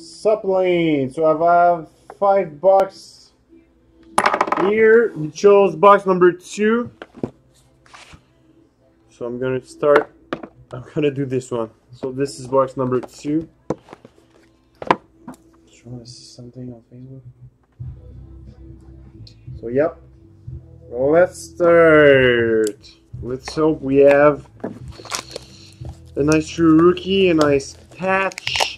Suppling. So I have five bucks here. You chose box number two. So I'm gonna start. I'm gonna do this one. So this is box number two. Just to see something on Facebook. So yep. Let's start. Let's hope we have a nice true rookie, a nice patch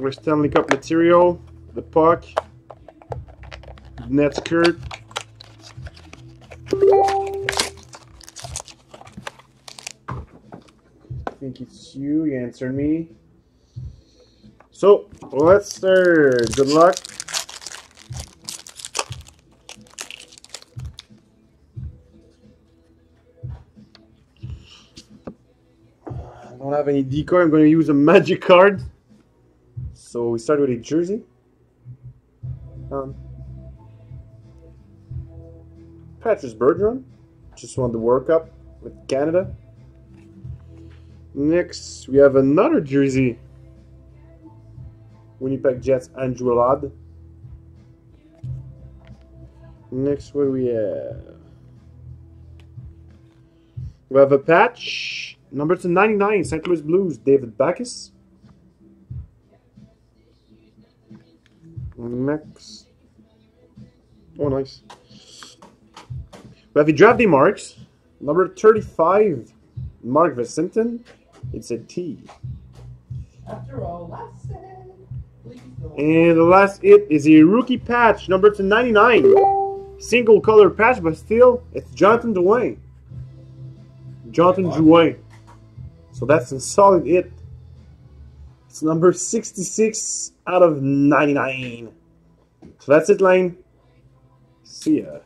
with Stanley Cup material, the puck, net skirt. I think it's you, you answered me. So, let's start. Good luck. I don't have any decoy. I'm going to use a magic card. So we start with a jersey. Um, Patrice Bergeron. Just won the World Cup with Canada. Next, we have another jersey. Winnipeg Jets, Andrew Ladd. Next, what we have? We have a patch. Number to 99, St. Louis Blues, David Backes. Next. Oh, nice. We have a draft day marks. Number 35, Mark Visentin. It's a T. After all, last said, please don't. And the last it is a rookie patch, number to 99. Single color patch, but still, it's Jonathan Drouin. Jonathan Drouin. So that's a solid hit. It's number 66 out of 99. So that's it, Layne. See ya.